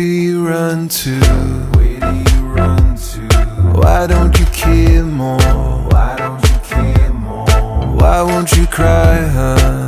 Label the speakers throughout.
Speaker 1: run to?
Speaker 2: Where do you run to?
Speaker 1: Why don't you care more?
Speaker 2: Why don't you care more?
Speaker 1: Why won't you cry, hun?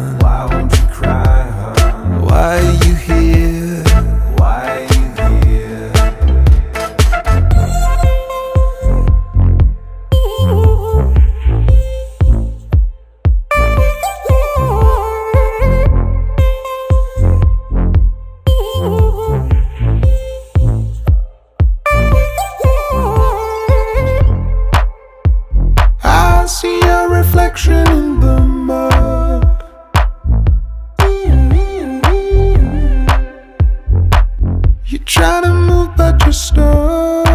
Speaker 1: Mm-hmm. try to move, but you're stuck.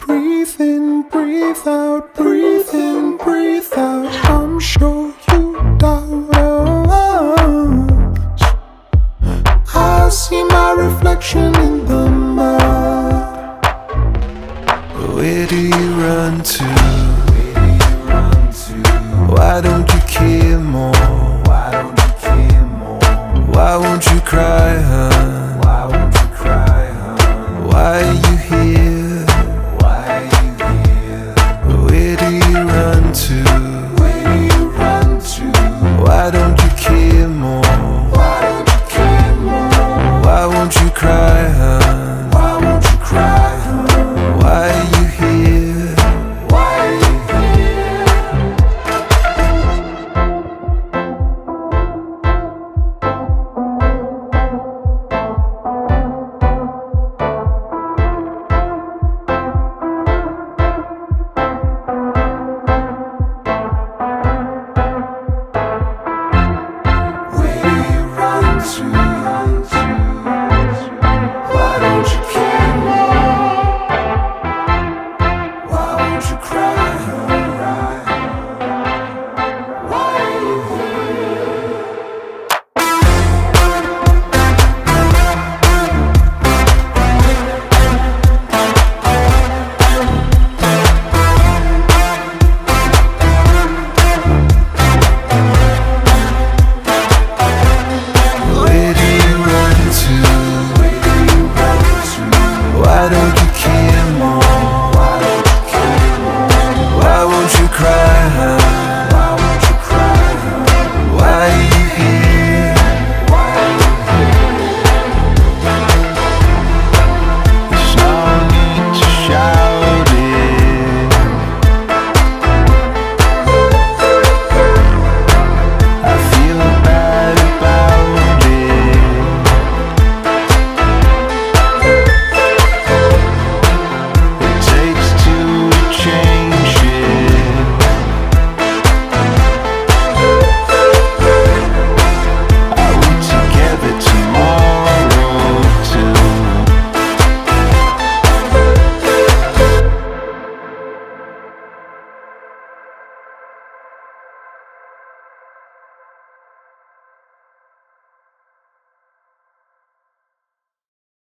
Speaker 1: Breathe in, breathe out, breathe in, breathe out. I'm sure you doubt. I see my reflection in the mud. Where do you run to? Why don't you care more?
Speaker 2: Why don't you care more?
Speaker 1: Why won't you cry,